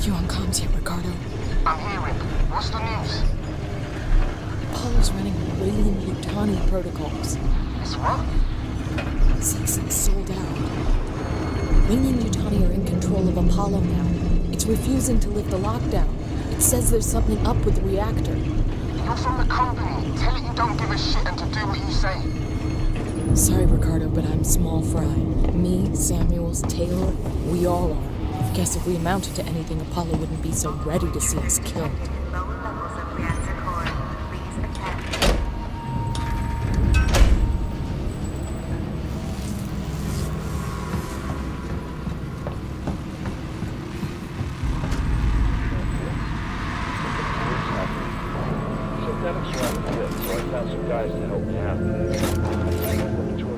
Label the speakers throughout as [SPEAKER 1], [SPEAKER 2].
[SPEAKER 1] You on comms yet, Ricardo?
[SPEAKER 2] I'm hearing. What's the news?
[SPEAKER 1] Apollo's running Weyland Yutani protocols.
[SPEAKER 2] It's what?
[SPEAKER 1] Seegson's sold out. Weyland Yutani are in control of Apollo now. It's refusing to lift the lockdown. It says there's something up with the reactor.
[SPEAKER 2] You're from the company. Tell it you don't give a shit and to do what you say.
[SPEAKER 1] Sorry, Ricardo, but I'm small fry. Me, Samuels, Taylor, we all are. I guess if we amounted to anything, Apollo wouldn't be so ready to see us killed.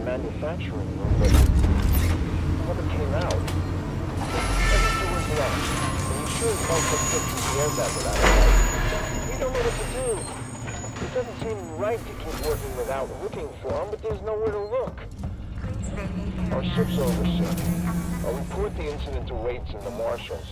[SPEAKER 3] Manufacturing room, but came out. That without. We don't know what to do. It doesn't seem right to keep working without looking for them, but there's nowhere to look. Our ship's over. I'll report the incident to Waits and the marshals.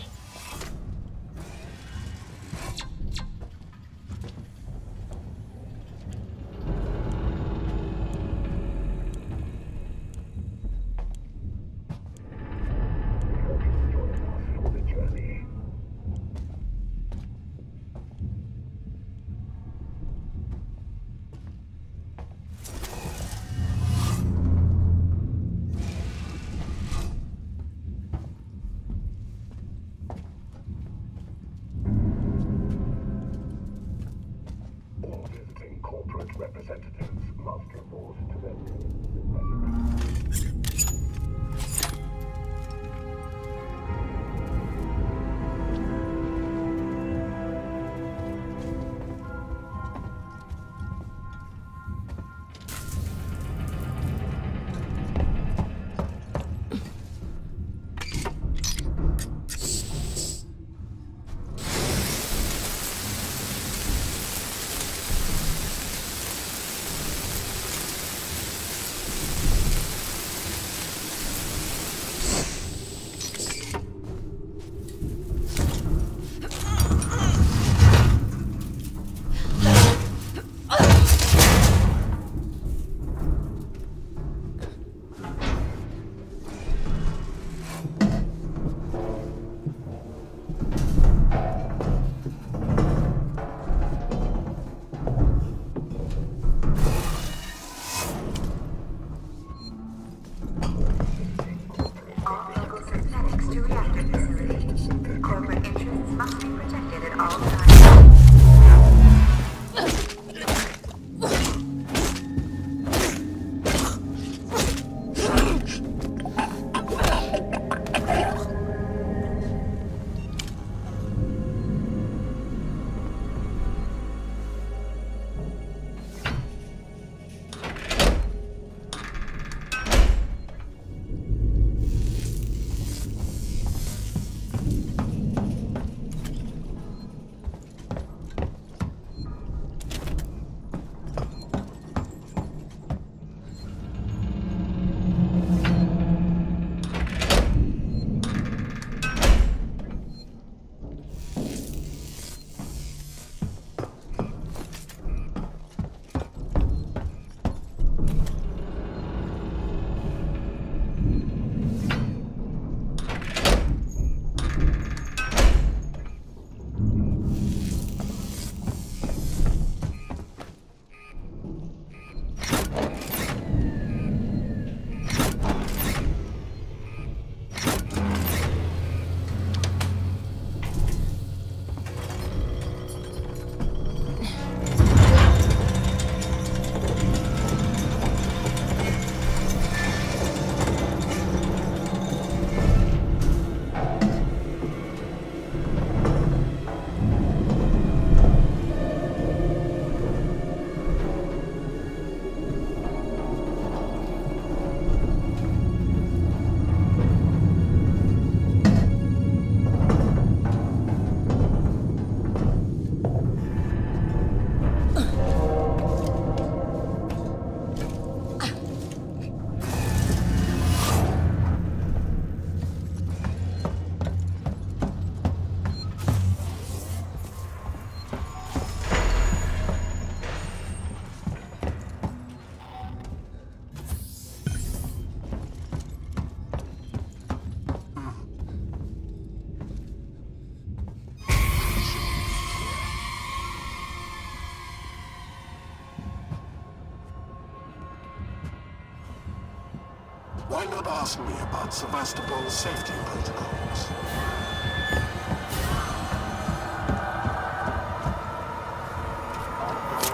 [SPEAKER 4] Don't ask me about Sevastopol's safety protocols.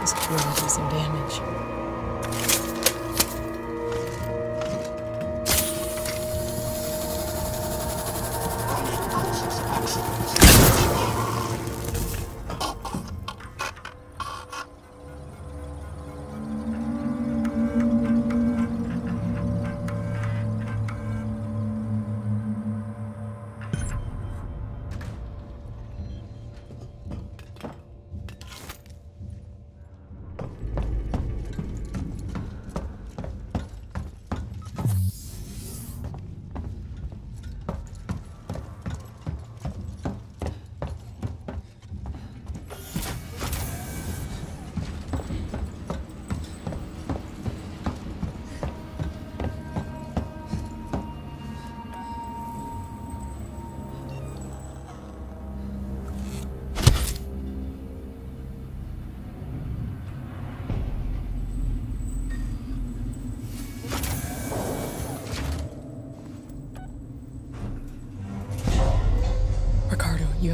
[SPEAKER 1] This could really do some damage.
[SPEAKER 4] Accidents.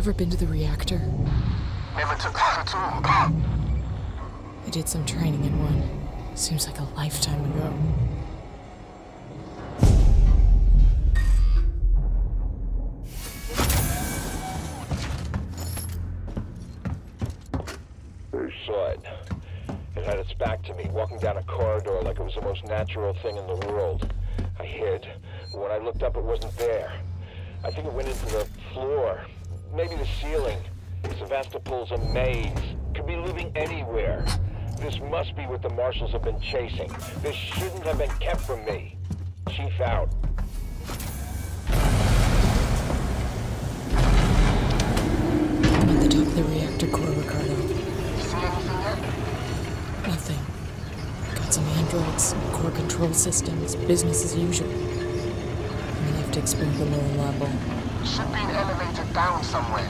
[SPEAKER 1] Ever been to the reactor?
[SPEAKER 2] Never took that at all.
[SPEAKER 1] I did some training in one. Seems like a lifetime ago.
[SPEAKER 3] I Saw it. It had its back to me, walking down a corridor like it was the most natural thing in the world. I hid. When I looked up, it wasn't there. I think it went into the floor, maybe the ceiling. Sevastopol's a maze. Could be living anywhere. This must be what the marshals have been chasing. This shouldn't have been kept from me. Chief out.
[SPEAKER 1] At the top of the reactor core, Ricardo. Nothing. Got some androids, core control systems, business as usual. I'm gonna have to explore the lower level.
[SPEAKER 2] Should be an elevator down somewhere.